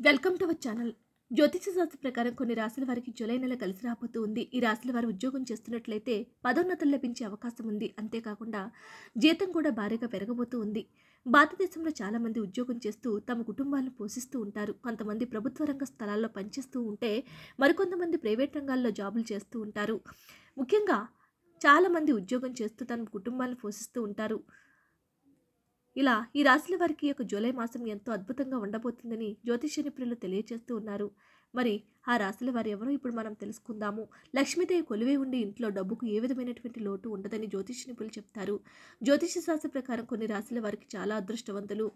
Welcome to our channel. జ్యోతిష శాస్త్ర ప్రకారం కొన్ని రాశుల వారికి జూలై నెల కలిసి రాబోతూ ఉంది. ఈ రాశుల వారు ఉద్యోగం చేస్తున్నట్లయితే పదోన్నతులు లభించే అవకాశం ఉంది. అంతేకాకుండా జీతం కూడా భారీగా పెరగబోతూ ఉంది. భారతదేశంలో చాలామంది ఉద్యోగం చేస్తూ తమ కుటుంబాలను పోషిస్తూ ఉంటారు. కొంతమంది ప్రభుత్వ రంగ స్థలాల్లో పనిచేస్తూ ఉంటే మరికొంతమంది ప్రైవేట్ రంగాల్లో జాబులు చేస్తూ ఉంటారు. ముఖ్యంగా చాలామంది ఉద్యోగం చేస్తూ తమ కుటుంబాలను పోషిస్తూ ఉంటారు. ఇలా ఈ రాశుల వారికి యొక్క జూలై మాసం ఎంతో అద్భుతంగా ఉండబోతుందని జ్యోతిష నిపుణులు తెలియజేస్తూ ఉన్నారు. మరి ఆ రాశుల వారు ఎవరో ఇప్పుడు మనం తెలుసుకుందాము. లక్ష్మీదేవి కొలువై ఉండి ఇంట్లో డబ్బుకు ఏ విధమైనటువంటి లోటు ఉండదని జ్యోతిష నిపుణులు చెప్తారు. జ్యోతిష శాస్త్ర ప్రకారం కొన్ని రాశుల వారికి చాలా అదృష్టవంతులు.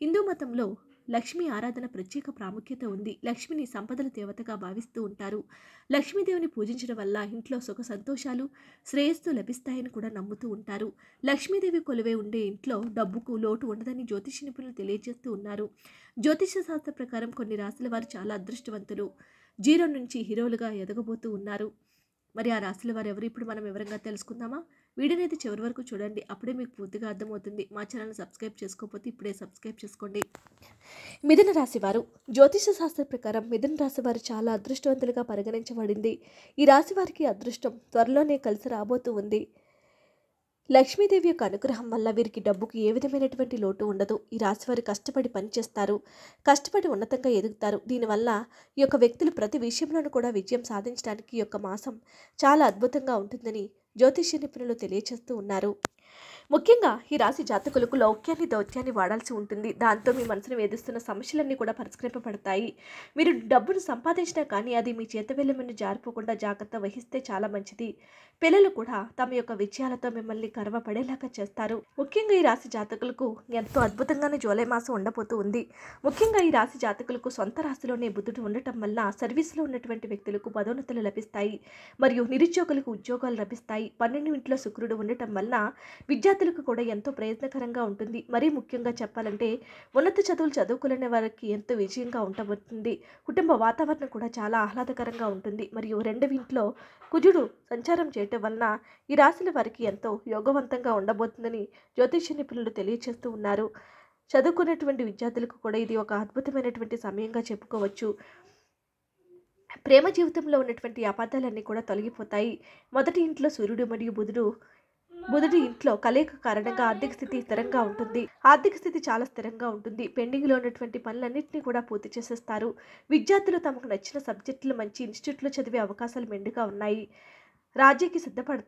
హిందూ మతంలో లక్ష్మీ ఆరాధన ప్రత్యేక ప్రాముఖ్యత ఉంది. లక్ష్మిని సంపదల దేవతగా భావిస్తూ ఉంటారు. లక్ష్మీదేవిని పూజించడం వల్ల ఇంట్లో సుఖ సంతోషాలు శ్రేయస్సు లభిస్తాయని కూడా నమ్ముతూ ఉంటారు. లక్ష్మీదేవి కొలువై ఉండే ఇంట్లో డబ్బుకు లోటు ఉండదని జ్యోతిష నిపుణులు తెలియజేస్తూ ఉన్నారు. జ్యోతిష శాస్త్ర ప్రకారం కొన్ని రాశుల వారు చాలా అదృష్టవంతులు. జీరో నుంచి హీరోలుగా ఎదగబోతూ ఉన్నారు. మరి ఆ రాశుల వారు ఎవరు? ఇప్పుడు మనం వివరంగా తెలుసుకుందామా? వీడియోనైతే చివరి వరకు చూడండి. అప్పుడే మీకు పూర్తిగా అర్థమవుతుంది. మా ఛానల్ సబ్స్క్రైబ్ చేసుకోకపోతే ఇప్పుడే సబ్స్క్రైబ్ చేసుకోండి. మిథున రాశి వారు. జ్యోతిష శాస్త్ర ప్రకారం మిథున రాశి వారు చాలా అదృష్టవంతులుగా పరిగణించబడింది. ఈ రాశి వారికి అదృష్టం త్వరలోనే కలిసి రాబోతూ ఉంది. లక్ష్మీదేవి యొక్క అనుగ్రహం వల్ల వీరికి డబ్బుకు ఏ విధమైనటువంటి లోటు ఉండదు. ఈ రాశివారు కష్టపడి పనిచేస్తారు. కష్టపడి ఉన్నతంగా ఎదుగుతారు. దీనివల్ల ఈ యొక్క వ్యక్తులు ప్రతి విషయంలోనూ కూడా విజయం సాధించడానికి ఈ యొక్క మాసం చాలా అద్భుతంగా ఉంటుందని జ్యోతిష్య నిపుణులు తెలియజేస్తూ ఉన్నారు. ముఖ్యంగా ఈ రాశి జాతకులకు లౌక్యాన్ని దౌత్యాన్ని వాడాల్సి ఉంటుంది. దాంతో మీ మనసును వేధిస్తున్న సమస్యలన్నీ కూడా పరిష్కరింపబడతాయి. మీరు డబ్బును సంపాదించినా కానీ అది మీ చేత వెళ్ళమని జారిపోకుండా జాగ్రత్త వహిస్తే చాలా మంచిది. పిల్లలు కూడా తమ యొక్క విజయాలతో మిమ్మల్ని గర్వపడేలాగా చేస్తారు. ముఖ్యంగా ఈ రాశి జాతకులకు ఎంతో అద్భుతంగానే జూలై మాసం ఉండబోతూ ఉంది. ముఖ్యంగా ఈ రాశి జాతకులకు సొంత రాశిలోనే బుద్ధుడు ఉండటం వల్ల సర్వీసులో ఉన్నటువంటి వ్యక్తులకు పదోన్నతులు లభిస్తాయి. మరియు నిరుద్యోగులకు ఉద్యోగాలు లభిస్తాయి. పన్నెండు ఇంట్లో శుక్రుడు ఉండటం వల్ల విద్యార్థులకు కూడా ఎంతో ప్రయత్నకరంగా ఉంటుంది. మరీ ముఖ్యంగా చెప్పాలంటే ఉన్నత చదువులు చదువుకునే వారికి ఎంతో విజయంగా ఉండబోతుంది కుటుంబ వాతావరణం కూడా చాలా ఆహ్లాదకరంగా ఉంటుంది. మరియు రెండవ ఇంట్లో కుజుడు సంచారం చేయటం వలన ఈ రాశుల వారికి ఎంతో యోగవంతంగా ఉండబోతుందని జ్యోతిష నిపుణులు తెలియజేస్తూ ఉన్నారు. చదువుకునేటువంటి విద్యార్థులకు కూడా ఇది ఒక అద్భుతమైనటువంటి సమయంగా చెప్పుకోవచ్చు. ప్రేమ జీవితంలో ఉన్నటువంటి అపార్థాలన్నీ కూడా తొలగిపోతాయి. మొదటి ఇంట్లో సూర్యుడు మరియు బుధుడు మొదటి ఇంట్లో కలయిక కారణంగా ఆర్థిక స్థితి స్థిరంగా ఉంటుంది. ఆర్థిక స్థితి చాలా స్థిరంగా ఉంటుంది. పెండింగ్లో ఉన్నటువంటి పనులన్నింటినీ కూడా పూర్తి చేసేస్తారు. విద్యార్థులు తమకు నచ్చిన సబ్జెక్టులు మంచి ఇన్స్టిట్యూట్లో చదివే అవకాశాలు మెండుగా ఉన్నాయి. రాజ్యకి సిద్ధపడ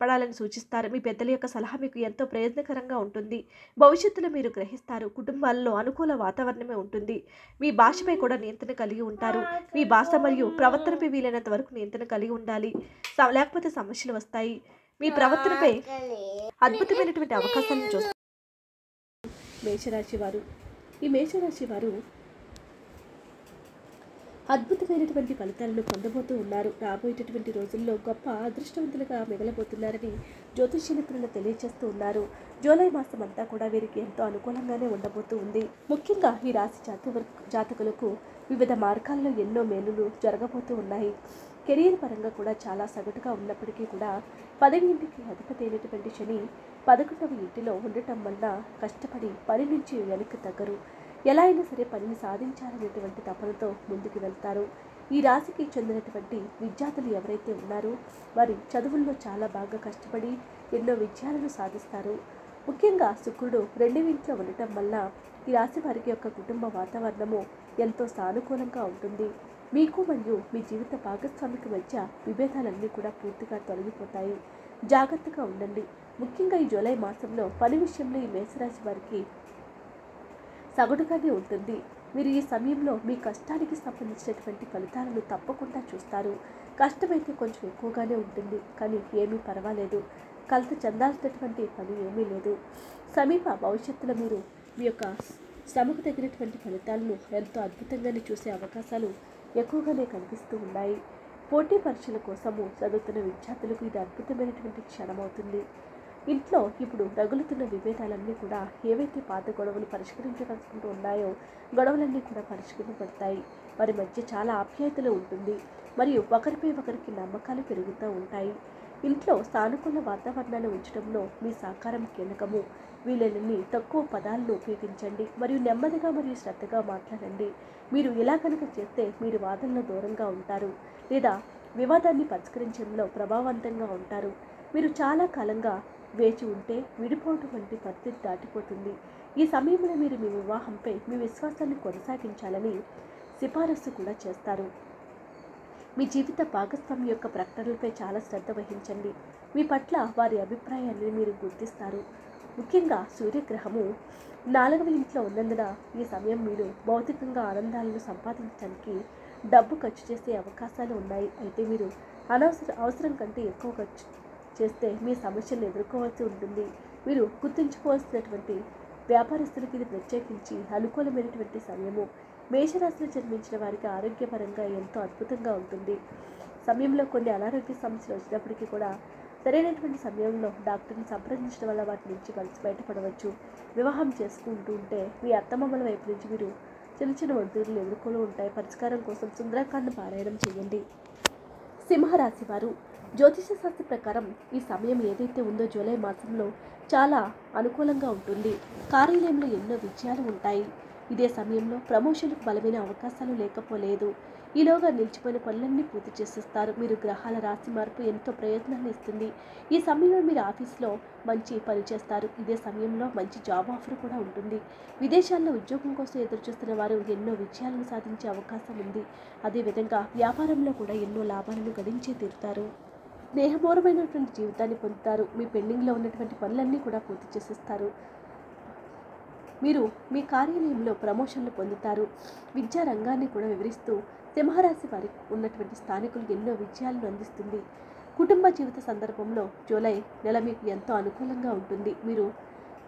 పడాలని సూచిస్తారు. మీ పెద్దల యొక్క సలహా మీకు ఎంతో ప్రయోజనకరంగా ఉంటుంది. భవిష్యత్తులో మీరు గ్రహిస్తారు. కుటుంబాల్లో అనుకూల వాతావరణమే ఉంటుంది. మీ భాషపై కూడా నియంత్రణ కలిగి ఉంటారు. మీ భాష మరియు ప్రవర్తనపై వీలైనంత వరకు నియంత్రణ కలిగి ఉండాలి. లేకపోతే సమస్యలు వస్తాయి. మీ ప్రవర్తనపై అద్భుతమైనటువంటి అవకాశాలను చూస్తారు మేషరాశి వారు. ఈ మేషరాశి వారు అద్భుతమైనటువంటి ఫలితాలను పొందబోతూ ఉన్నారు. రాబోయేటటువంటి రోజుల్లో గొప్ప అదృష్టవంతులుగా మిగలబోతున్నారని జ్యోతిష్య నిపుణులు తెలియజేస్తూ ఉన్నారు. జూలై మాసం అంతా కూడా వీరికి ఎంతో అనుకూలంగానే ఉండబోతూ ఉంది. ముఖ్యంగా ఈ రాశి జాతక జాతకులకు వివిధ మార్గాల్లో ఎన్నో మేలులు జరగబోతూ ఉన్నాయి. కెరీర్ పరంగా కూడా చాలా సగటుగా ఉన్నప్పటికీ కూడా పదవి ఇంటికి అధిపతి అయినటువంటి శని పదకొండవ ఇంటిలో ఉండటం వల్ల కష్టపడి పని నుంచి వెనక్కి తగ్గరు. ఎలా అయినా సరే పనిని సాధించాలనేటువంటి తపనతో ముందుకు వెళ్తారు. ఈ రాశికి చెందినటువంటి విద్యార్థులు ఎవరైతే ఉన్నారో వారి చదువుల్లో చాలా బాగా కష్టపడి ఎన్నో విజయాలను సాధిస్తారు. ముఖ్యంగా శుక్రుడు రెండవ ఇంట్లో ఉండటం వల్ల ఈ రాశి వారికి యొక్క కుటుంబ వాతావరణము ఎంతో సానుకూలంగా ఉంటుంది. మీకు మరియు మీ జీవిత భాగస్వామికి మధ్య విభేదాలన్నీ కూడా పూర్తిగా తొలగిపోతాయి. జాగ్రత్తగా ఉండండి. ముఖ్యంగా ఈ జూలై మాసంలో పని విషయంలో ఈ మేషరాశి వారికి సగటుగానే ఉంటుంది. మీరు ఈ సమయంలో మీ కష్టానికి సంబంధించినటువంటి ఫలితాలను తప్పకుండా చూస్తారు. కష్టమైతే కొంచెం ఎక్కువగానే ఉంటుంది. కానీ ఏమీ పర్వాలేదు. కలత చెందాల్సినటువంటి పని ఏమీ లేదు. సమీప భవిష్యత్తులో మీరు మీ యొక్క శ్రమకు తగినటువంటి ఫలితాలను ఎంతో అద్భుతంగానే చూసే అవకాశాలు ఎక్కువగానే కనిపిస్తూ ఉన్నాయి. పోటీ పరీక్షల కోసము చదువుతున్న విద్యార్థులకు ఇది అద్భుతమైనటువంటి క్షణం అవుతుంది ఇంట్లో ఇప్పుడు రగులుతున్న విభేదాలన్నీ కూడా ఏవైతే పాత గొడవలు పరిష్కరించవలసుకుంటూ ఉన్నాయో గొడవలన్నీ కూడా పరిష్కరించబడతాయి వారి మధ్య చాలా ఆప్యాయతలు ఉంటుంది. మరియు ఒకరిపై ఒకరికి నమ్మకాలు పెరుగుతూ ఉంటాయి. ఇంట్లో సానుకూల వాతావరణాన్ని ఉంచడంలో మీ సహకారం కీలకము. వీలైనన్ని తక్కువ పదాలను ఉపయోగించండి మరియు నెమ్మదిగా మరియు శ్రద్ధగా మాట్లాడండి. మీరు ఇలా కనుక చేస్తే మీరు వాదనలు దూరంగా ఉంటారు లేదా వివాదాన్ని పరిష్కరించడంలో ప్రభావవంతంగా ఉంటారు. మీరు చాలా కాలంగా వేచి ఉంటే విడిపోవటం వంటి పరిస్థితి దాటిపోతుంది. ఈ సమయంలో మీరు మీ వివాహంపై మీ విశ్వాసాన్ని కొనసాగించాలని సిఫారసు కూడా చేస్తారు. మీ జీవిత భాగస్వామి యొక్క ప్రకటనలపై చాలా శ్రద్ధ వహించండి. మీ పట్ల వారి అభిప్రాయాన్ని మీరు గుర్తిస్తారు. ముఖ్యంగా సూర్యగ్రహము నాలుగవ ఇంట్లో ఉన్నందున ఈ సమయం మీరు భౌతికంగా ఆనందాలను సంపాదించడానికి డబ్బు ఖర్చు చేసే అవకాశాలు ఉన్నాయి. అయితే మీరు అనవసర అవసరం కంటే ఎక్కువ ఖర్చు చేస్తే మీ సమస్యలను ఎదుర్కోవాల్సి ఉంటుంది. మీరు గుర్తుంచుకోవాల్సినటువంటి వ్యాపారస్తులకి ఇది ప్రత్యేకించి అనుకూలమైనటువంటి సమయము. మేషరాశిలో జన్మించిన వారికి ఆరోగ్యపరంగా ఎంతో అద్భుతంగా ఉంటుంది. సమయంలో కొన్ని అనారోగ్య సమస్యలు వచ్చినప్పటికీ కూడా సరైనటువంటి సమయంలో డాక్టర్ని సంప్రదించడం వల్ల వాటి నుంచి కలిసి బయటపడవచ్చు. వివాహం చేసుకుంటూ ఉంటే మీ అత్తమ్మమ్మల వైపు నుంచి మీరు చిన్న చిన్న ఒడిదుడులు ఎదుర్కొని ఉంటాయి. పరిష్కారం కోసం సుందరకాండ పారాయణం చేయండి. సింహరాశి వారు జ్యోతిష శాస్త్ర ప్రకారం ఈ సమయం ఏదైతే ఉందో జూలై మాసంలో చాలా అనుకూలంగా ఉంటుంది. కార్యాలయంలో ఎన్నో విజయాలు ఉంటాయి. ఇదే సమయంలో ప్రమోషన్కు బలమైన అవకాశాలు లేకపోలేదు. ఈలోగా నిలిచిపోయిన పనులన్నీ పూర్తి చేసేస్తారు. మీరు గ్రహాల రాశి మార్పు ఎంతో ప్రయత్నాన్ని ఇస్తుంది. ఈ సమయంలో మీరు ఆఫీస్లో మంచి పని చేస్తారు. ఇదే సమయంలో మంచి జాబ్ ఆఫర్ కూడా ఉంటుంది. విదేశాల్లో ఉద్యోగం కోసం ఎదురు చూస్తున్న వారు ఎన్నో విజయాలను సాధించే అవకాశం ఉంది. అదేవిధంగా వ్యాపారంలో కూడా ఎన్నో లాభాలను గడించే తీరుతారు. స్నేహపూర్వమైనటువంటి జీవితాన్ని పొందుతారు. మీ పెండింగ్లో ఉన్నటువంటి పనులన్నీ కూడా పూర్తి చేసేస్తారు. మీరు మీ కార్యాలయంలో ప్రమోషన్లు పొందుతారు. విద్యా రంగాన్ని కూడా వివరిస్తూ సింహరాశి వారికి ఉన్నటువంటి స్థానికులు ఎన్నో విజయాలను అందిస్తుంది. కుటుంబ జీవిత సందర్భంలో జూలై నెల మీకు ఎంతో అనుకూలంగా ఉంటుంది. మీరు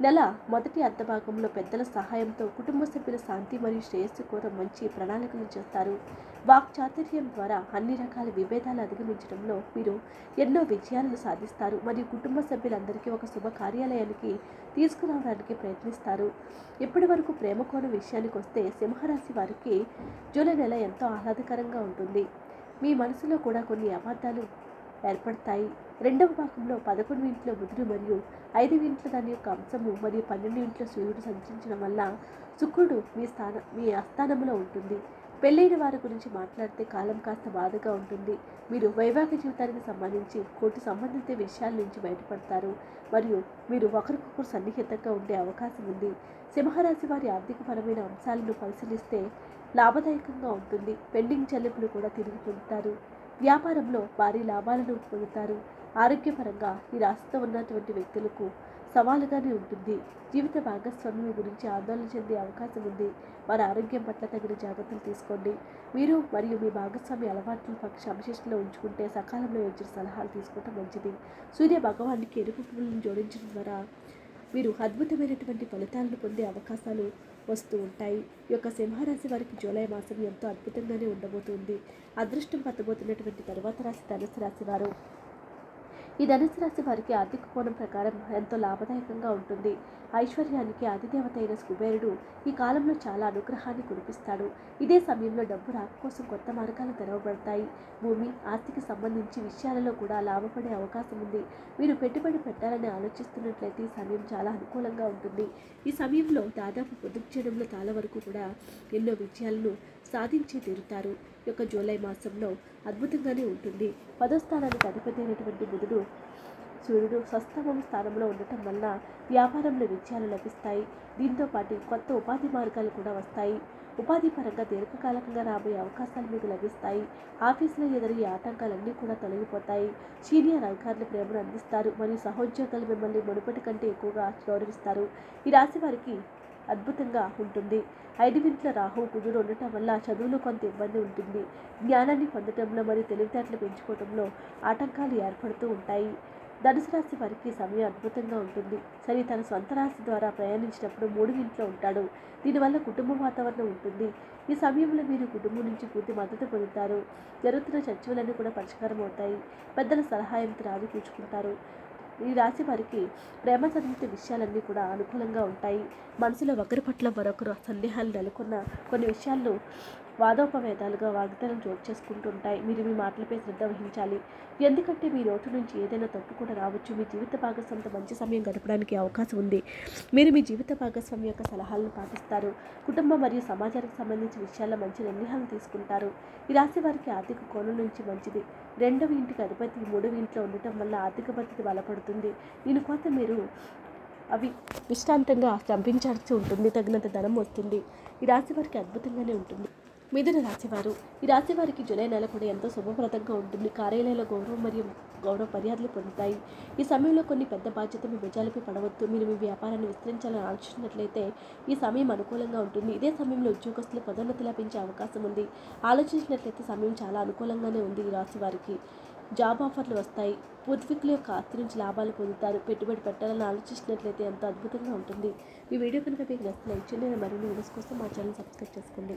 నెల మొదటి అర్ధభాగంలో పెద్దల సహాయంతో కుటుంబ సభ్యుల శాంతి మరియు శ్రేయస్సు కోసం మంచి ప్రణాళికలు చేస్తారు. వాక్ చాతుర్యం ద్వారా అన్ని రకాల విభేదాలు అధిగమించడంలో మీరు ఎన్నో విజయాలను సాధిస్తారు మరియు కుటుంబ సభ్యులందరికీ ఒక శుభ కార్యాలయానికి తీసుకురావడానికి ప్రయత్నిస్తారు. ఇప్పటి వరకు ప్రేమ విషయానికి వస్తే సింహరాశి వారికి జూలై నెల ఎంతో ఆహ్లాదకరంగా ఉంటుంది. మీ మనసులో కూడా కొన్ని అబద్ధాలు ఏర్పడతాయి. రెండవ భాగంలో పదకొండు ఇంట్లో బుధుడు మరియు ఐదు ఇంట్లో దాని యొక్క అంశము మరియు పన్నెండు ఇంట్లో సూర్యుడు సంచరించడం వల్ల శుక్రుడు మీ స్థానం మీ ఆస్థానంలో ఉంటుంది. పెళ్ళైన వారి గురించి మాట్లాడితే కాలం కాస్త బాధగా ఉంటుంది. మీరు వైవాహిక జీవితానికి సంబంధించి కోటి సంబంధిత విషయాల నుంచి బయటపడతారు మరియు మీరు ఒకరికొకరు సన్నిహితంగా ఉండే అవకాశం ఉంది. సింహరాశి వారి ఆర్థికపరమైన అంశాలను పరిశీలిస్తే లాభదాయకంగా ఉంటుంది. పెండింగ్ చెల్లింపులు కూడా తిరిగి పొందుతారు. వ్యాపారంలో భారీ లాభాలను పొందుతారు. ఆరోగ్యపరంగా ఈ రాశితో ఉన్నటువంటి వ్యక్తులకు సవాలుగానే ఉంటుంది. జీవిత భాగస్వామ్యం గురించి ఆందోళన చెందే అవకాశం ఉంది. వారి ఆరోగ్యం పట్ల తగిన జాగ్రత్తలు తీసుకోండి. మీరు మరియు మీ భాగస్వామి అలవాట్లను పక్ష అవశేషంలో ఉంచుకుంటే సకాలంలో వచ్చిన సలహాలు తీసుకోవటం మంచిది. సూర్య భగవానికి ఎరుపు పువ్వులను జోడించడం ద్వారా మీరు అద్భుతమైనటువంటి ఫలితాలను పొందే అవకాశాలు వస్తూ ఉంటాయి. ఈ యొక్క సింహరాశి వారికి జూలై మాసం ఎంతో అద్భుతంగానే ఉండబోతుంది. అదృష్టం పట్టబోతున్నటువంటి తర్వాత రాశి ధనుసు రాశి వారు. ఈ ధనుసు రాశి వారికి ఆర్థిక కోణం ప్రకారం ఎంతో లాభదాయకంగా ఉంటుంది. ఐశ్వర్యానికి అధిదేవత అయిన కుబేరుడు ఈ కాలంలో చాలా అనుగ్రహాన్ని కురిపిస్తాడు. ఇదే సమయంలో డబ్బు రాక కోసం కొత్త మార్గాలు తెరవబడతాయి. భూమి ఆస్తికి సంబంధించి విషయాలలో కూడా లాభపడే అవకాశం ఉంది. మీరు పెట్టుబడి పెట్టాలని ఆలోచిస్తున్నట్లయితే ఈ సమయం చాలా అనుకూలంగా ఉంటుంది. ఈ సమయంలో దాదాపు పొదుపు చేయడంలో చాలా వరకు కూడా ఎన్నో విజయాలను సాధించి తీరుతారు. యొక్క జూలై మాసంలో అద్భుతంగానే ఉంటుంది. పదో స్థానానికి అధిపతి అయినటువంటి బుధుడు సూర్యుడు స్వస్థమం స్థానంలో ఉండటం వల్ల వ్యాపారంలో విజయాలు లభిస్తాయి. దీంతో పాటు కొత్త ఉపాధి మార్గాలు కూడా వస్తాయి. ఉపాధి పరంగా దీర్ఘకాలికంగా రాబోయే అవకాశాలు మీకు లభిస్తాయి. ఆఫీసులో ఎదురయ్యే ఆటంకాలన్నీ కూడా తొలగిపోతాయి. సీనియర్ అధికారులు ప్రేమను అందిస్తారు. మరియు సహోద్యోగులు మిమ్మల్ని మునుపటి కంటే ఎక్కువగా గౌరవిస్తారు. ఈ రాశి వారికి అద్భుతంగా ఉంటుంది. ఐదు వింట్ల రాహు కుజుడు ఉండటం వల్ల చదువులో కొంత ఇబ్బంది ఉంటుంది. జ్ఞానాన్ని పొందటంలో మరియు తెలివితేటలు పెంచుకోవడంలో ఆటంకాలు ఏర్పడుతూ ఉంటాయి. ధనుసు రాశి వారికి సమయం అద్భుతంగా ఉంటుంది. సరి తన సొంత రాశి ద్వారా ప్రయాణించినప్పుడు మూడు ఇంట్లో ఉంటాడు. దీనివల్ల కుటుంబ వాతావరణం ఉంటుంది. ఈ సమయంలో మీరు కుటుంబం నుంచి పూర్తి మద్దతు పొందుతారు. జరుగుతున్న చర్చలన్నీ కూడా పరిష్కారం అవుతాయి పెద్దల సలహాయంతో రాజు కూర్చుకుంటారు ఈ రాశి వారికి ప్రేమ సంబంధిత విషయాలన్నీ కూడా అనుకూలంగా ఉంటాయి. మనసులో ఒకరి పట్ల మరొకరు సందేహాలు నెలకొన్న కొన్ని విషయాలను వాదోపవేదాలుగా వాగ్దానం చోటు చేసుకుంటుంటాయి. మీరు మీ మాటలపై శ్రద్ధ వహించాలి. ఎందుకంటే మీ నోటి నుంచి ఏదైనా తప్పు కూడా రావచ్చు. మీ జీవిత భాగస్వామితో మంచి సమయం గడపడానికి అవకాశం ఉంది. మీరు మీ జీవిత భాగస్వామి యొక్క సలహాలను పాటిస్తారు. కుటుంబం మరియు సమాజానికి సంబంధించిన విషయాల్లో మంచి నిర్ణయాలను తీసుకుంటారు. ఈ రాశి వారికి ఆర్థిక కోణం నుంచి మంచిది. రెండవ ఇంటికి అధిపతి మూడవ ఇంట్లో ఉండటం వల్ల ఆర్థిక పరిస్థితి బలపడుతుంది. దీనికోసం మీరు అవి విశ్రాంతంగా స్తంభించాల్సి ఉంటుంది. తగినంత ధనం వస్తుంది. ఈ రాశి వారికి అద్భుతంగానే ఉంటుంది. మిథున రాశివారు. ఈ రాశివారికి జూలై నెల కూడా ఎంతో శుభప్రదంగా ఉంటుంది. కార్యాలయంలో గౌరవం మరియు గౌరవ మర్యాదలు పొందుతాయి. ఈ సమయంలో కొన్ని పెద్ద బాధ్యత మీ భుజాలపై పడవద్దు. మీరు మీ వ్యాపారాన్ని విస్తరించాలని ఆలోచించినట్లయితే ఈ సమయం అనుకూలంగా ఉంటుంది. ఇదే సమయంలో ఉద్యోగస్తులు పదోన్నతి లభించే అవకాశం ఉంది. ఆలోచించినట్లయితే సమయం చాలా అనుకూలంగానే ఉంది ఈ రాశివారికి. జాబ్ ఆఫర్లు వస్తాయి. పూర్వీకుల యొక్క ఆస్తి నుంచి లాభాలు పొందుతారు. పెట్టుబడి పెట్టాలని ఆలోచించినట్లయితే ఎంతో అద్భుతంగా ఉంటుంది. ఈ వీడియో కనుక మీకు నచ్చితే లైక్ చేయండి. మరిన్ని వీడియోస్ కోసం మా ఛానల్ సబ్స్క్రైబ్ చేసుకోండి.